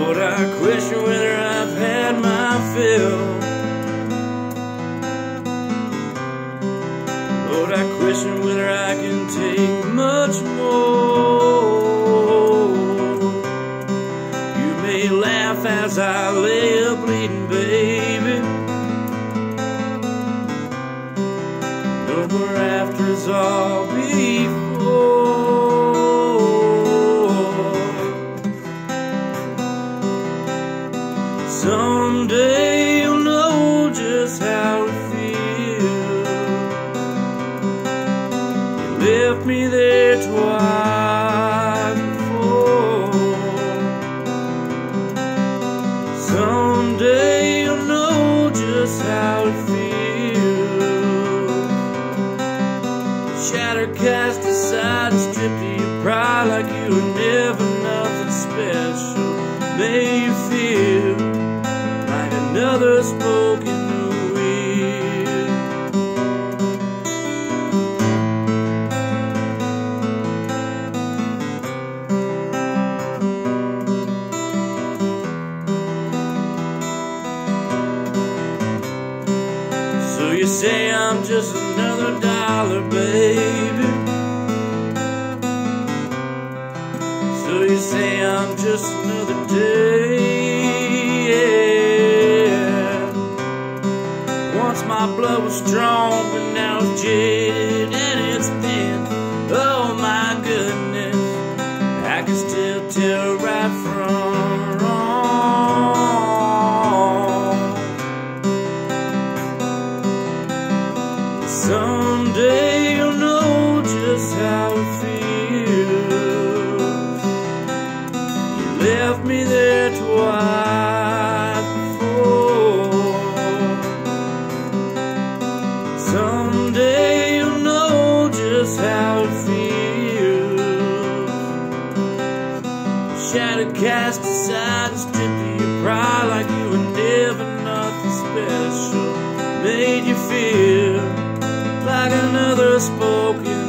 Lord, I question whether I've had my fill. Lord, I question whether I can take much more. You may laugh as I lay a bleeding baby. No more afters all before. Left me there twice before. Someday you'll know just how it feels. Shatter cast aside and stripped of your pride like you were never nothing special. Made you feel like another spoken you say I'm just another dollar, baby. So you say I'm just another day. Yeah. Once my blood was strong, but now it's jaded left me there twice before. Someday you'll know just how it feels. Shadow cast aside and stripped your pride like you were never nothing special. Made you feel like another spoken